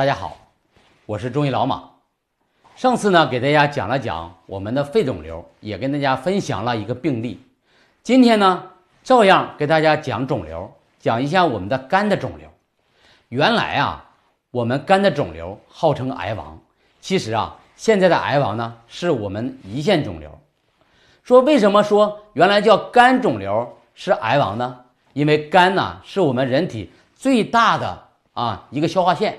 大家好，我是中医老马。上次呢，给大家讲了讲我们的肺肿瘤，也跟大家分享了一个病例。今天呢，照样给大家讲肿瘤，讲一下我们的肝的肿瘤。原来啊，我们肝的肿瘤号称癌王，其实啊，现在的癌王呢，是我们胰腺肿瘤。说为什么说原来叫肝肿瘤是癌王呢？因为肝呢，是我们人体最大的啊一个消化腺。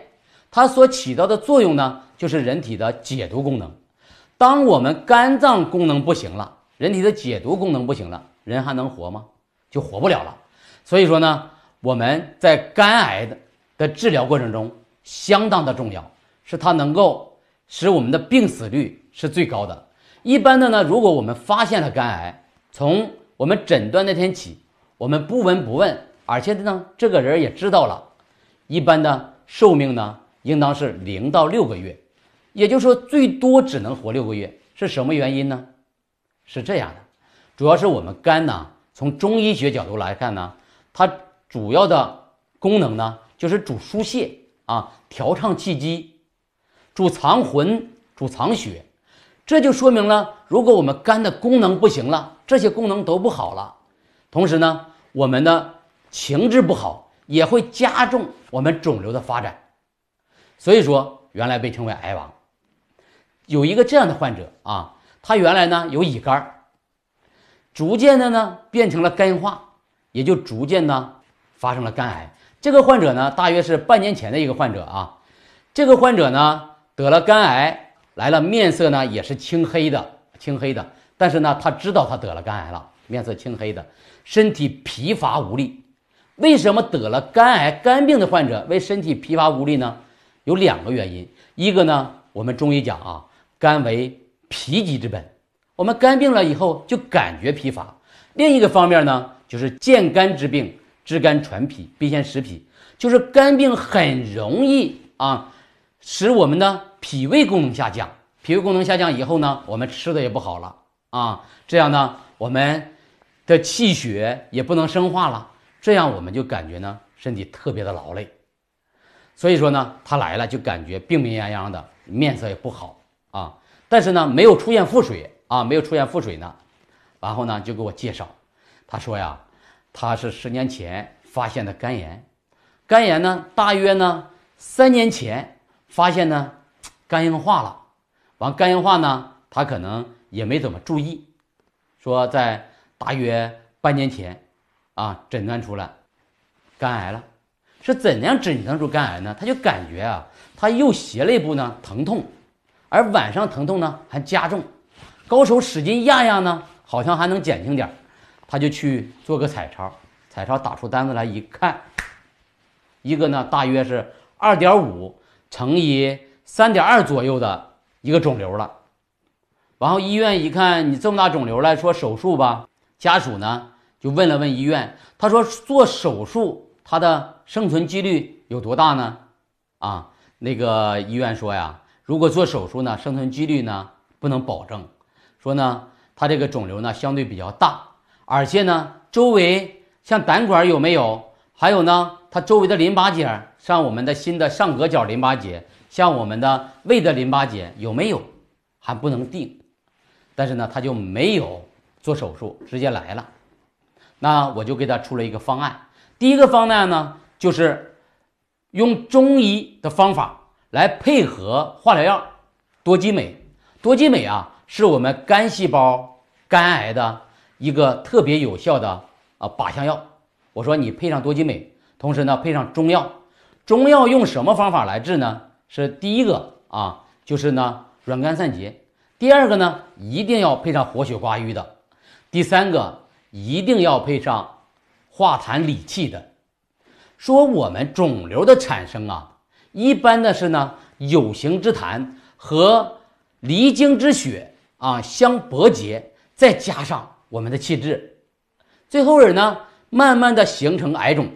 它所起到的作用呢，就是人体的解毒功能。当我们肝脏功能不行了，人体的解毒功能不行了，人还能活吗？就活不了了。所以说呢，我们在肝癌的的治疗过程中相当的重要，是它能够使我们的病死率是最高的。一般的呢，如果我们发现了肝癌，从我们诊断那天起，我们不闻不问，而且呢，这个人也知道了，一般的寿命呢。应当是零到六个月，也就是说最多只能活六个月。是什么原因呢？是这样的，主要是我们肝呢，从中医学角度来看呢，它主要的功能呢就是主疏泄啊，调畅气机，主藏魂，主藏血。这就说明了，如果我们肝的功能不行了，这些功能都不好了，同时呢，我们的情志不好，也会加重我们肿瘤的发展。所以说，原来被称为癌王。有一个这样的患者啊，他原来呢有乙肝，逐渐的呢变成了肝硬化，也就逐渐呢发生了肝癌。这个患者呢，大约是半年前的一个患者啊。这个患者呢得了肝癌，来了，面色呢也是青黑的，青黑的。但是呢，他知道他得了肝癌了，面色青黑的，身体疲乏无力。为什么得了肝癌、肝病的患者为身体疲乏无力呢？有两个原因，一个呢，我们中医讲啊，肝为脾疾之本，我们肝病了以后就感觉疲乏；另一个方面呢，就是见肝之病，知肝传脾，必先食脾，就是肝病很容易啊，使我们的脾胃功能下降，脾胃功能下降以后呢，我们吃的也不好了啊，这样呢，我们的气血也不能生化了，这样我们就感觉呢，身体特别的劳累。所以说呢，他来了就感觉病病殃殃的，面色也不好啊。但是呢，没有出现腹水啊，没有出现腹水呢。然后呢，就给我介绍，他说呀，他是十年前发现的肝炎，肝炎呢，大约呢三年前发现呢肝硬化了。完肝硬化呢，他可能也没怎么注意，说在大约半年前啊诊断出了肝癌了。是怎样诊断出肝癌呢？他就感觉啊，他右胁肋部呢疼痛，而晚上疼痛呢还加重，高手使劲压压呢，好像还能减轻点他就去做个彩超，彩超打出单子来一看，一个呢大约是二点五乘以三点二左右的一个肿瘤了。然后医院一看你这么大肿瘤了，说手术吧。家属呢就问了问医院，他说做手术。他的生存几率有多大呢？啊，那个医院说呀，如果做手术呢，生存几率呢不能保证。说呢，他这个肿瘤呢相对比较大，而且呢，周围像胆管有没有？还有呢，他周围的淋巴结，像我们的新的上颌角淋巴结，像我们的胃的淋巴结有没有？还不能定。但是呢，他就没有做手术，直接来了。那我就给他出了一个方案。第一个方案呢，就是用中医的方法来配合化疗药多吉美。多吉美啊，是我们肝细胞肝癌的一个特别有效的啊靶向药。我说你配上多吉美，同时呢配上中药。中药用什么方法来治呢？是第一个啊，就是呢软肝散结。第二个呢，一定要配上活血化瘀的。第三个，一定要配上。化痰理气的，说我们肿瘤的产生啊，一般的是呢有形之痰和离经之血啊相搏结，再加上我们的气滞，最后人呢慢慢的形成癌肿，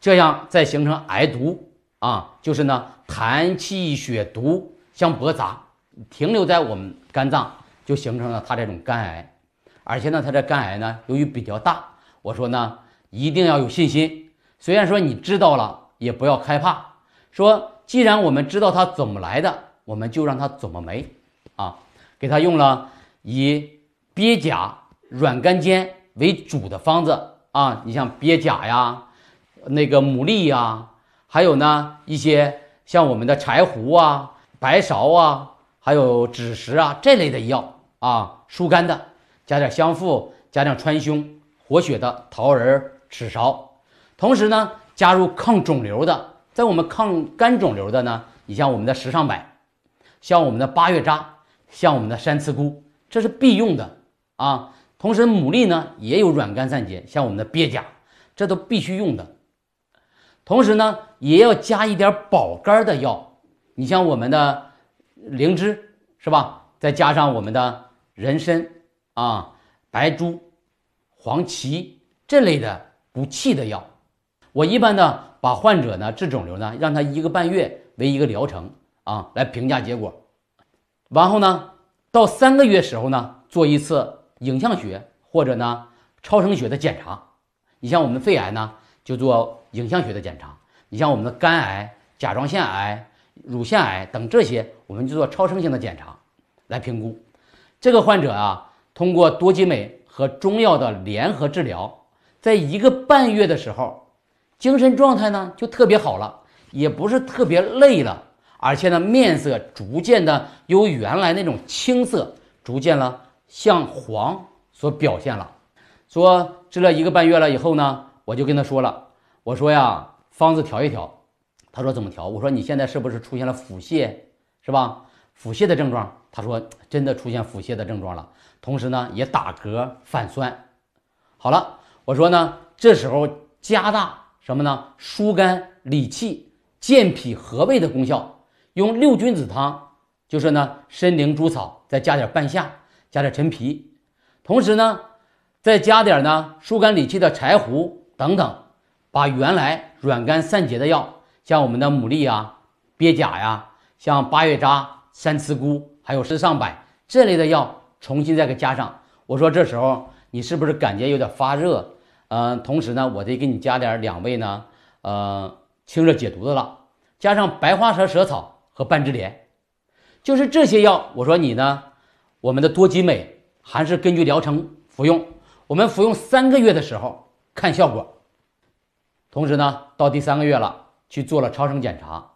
这样再形成癌毒啊，就是呢痰气血毒相搏杂，停留在我们肝脏，就形成了它这种肝癌，而且呢它这肝癌呢由于比较大，我说呢。一定要有信心。虽然说你知道了，也不要害怕。说既然我们知道它怎么来的，我们就让它怎么没，啊，给他用了以鳖甲软肝煎为主的方子。啊，你像鳖甲呀，那个牡蛎呀，还有呢一些像我们的柴胡啊、白芍啊，还有枳实啊这类的药啊，疏肝的，加点香附，加点川芎、活血的桃仁、赤芍，同时呢加入抗肿瘤的。在我们抗肝肿瘤的呢，你像我们的石上柏，像我们的八月渣，像我们的山慈菇，这是必用的啊。同时，牡蛎呢也有软肝散结，像我们的鳖甲，这都必须用的。同时呢，也要加一点保肝的药，你像我们的灵芝是吧？再加上我们的人参啊、白术、黄芪这类的补气的药，我一般呢。把患者呢治肿瘤呢，让他一个半月为一个疗程啊，来评价结果。然后呢，到三个月时候呢，做一次影像学或者呢超声学的检查。你像我们的肺癌呢，就做影像学的检查；你像我们的肝癌、甲状腺癌、乳腺癌等这些，我们就做超声性的检查来评估。这个患者啊，通过多吉美和中药的联合治疗，在一个半月的时候。精神状态呢就特别好了，也不是特别累了，而且呢面色逐渐的由原来那种青色，逐渐了向黄所表现了。说治了一个半月了以后呢，我就跟他说了，我说呀方子调一调。他说怎么调？我说你现在是不是出现了腹泻，是吧？腹泻的症状？他说真的出现腹泻的症状了，同时呢也打嗝反酸。好了，我说呢这时候加大。什么呢？疏肝理气、健脾和胃的功效。用六君子汤，就是呢，参苓猪草，再加点半夏，加点陈皮，同时呢，再加点呢疏肝理气的柴胡等等，把原来软肝散结的药，像我们的牡蛎啊、鳖甲呀，像八月渣、三刺菇，还有石上柏这类的药，重新再给加上。我说这时候你是不是感觉有点发热？嗯，同时呢，我得给你加点两味呢，呃，清热解毒的了，加上白花蛇舌草和半枝莲，就是这些药。我说你呢，我们的多吉美还是根据疗程服用，我们服用三个月的时候看效果。同时呢，到第三个月了，去做了超声检查，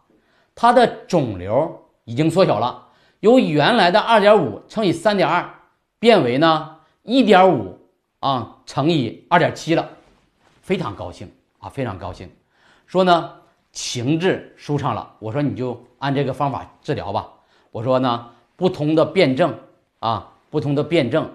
它的肿瘤已经缩小了，由原来的二点五乘以三点二变为呢一点五。啊，乘以二点七了，非常高兴啊，非常高兴。说呢，情志舒畅了。我说你就按这个方法治疗吧。我说呢，不同的辩证啊，不同的辩证，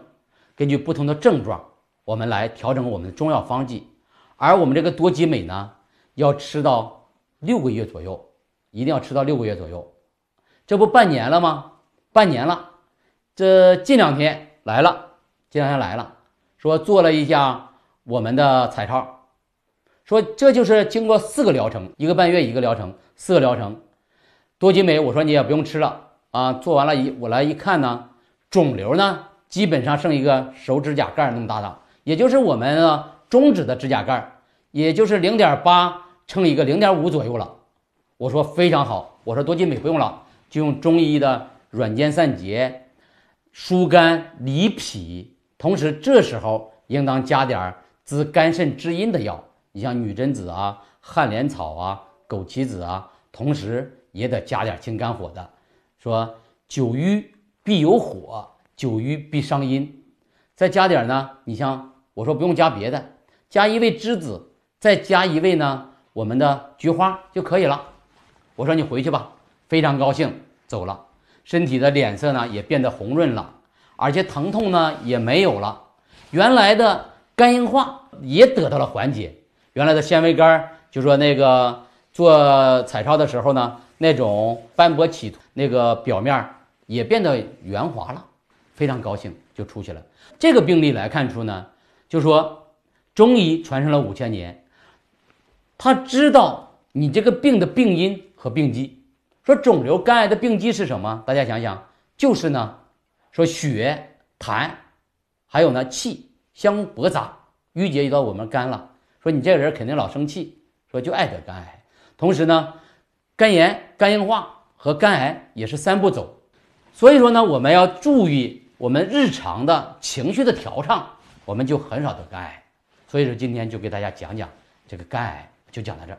根据不同的症状，我们来调整我们的中药方剂。而我们这个多吉美呢，要吃到六个月左右，一定要吃到六个月左右。这不半年了吗？半年了，这近两天来了，近两天来了。说做了一下我们的彩超，说这就是经过四个疗程，一个半月一个疗程，四个疗程，多吉美，我说你也不用吃了啊。做完了，一我来一看呢，肿瘤呢基本上剩一个手指甲盖那么大的，也就是我们中指的指甲盖，也就是零点八乘一个零点五左右了。我说非常好，我说多吉美不用了，就用中医的软坚散结、疏肝理脾。同时，这时候应当加点滋肝肾滋阴的药，你像女贞子啊、旱莲草啊、枸杞子啊，同时也得加点清肝火的。说久瘀必有火，久瘀必伤阴。再加点呢，你像我说不用加别的，加一味栀子，再加一味呢我们的菊花就可以了。我说你回去吧，非常高兴走了，身体的脸色呢也变得红润了。而且疼痛呢也没有了，原来的肝硬化也得到了缓解，原来的纤维肝就说那个做彩超的时候呢，那种斑驳起那个表面也变得圆滑了，非常高兴就出去了。这个病例来看出呢，就说中医传承了五千年，他知道你这个病的病因和病机。说肿瘤肝癌的病机是什么？大家想想，就是呢。说血痰，还有呢气相驳杂，淤结到我们肝了。说你这个人肯定老生气，说就爱得肝癌。同时呢，肝炎肝硬化和肝癌也是三步走。所以说呢，我们要注意我们日常的情绪的调畅，我们就很少得肝癌。所以说今天就给大家讲讲这个肝癌，就讲到这儿。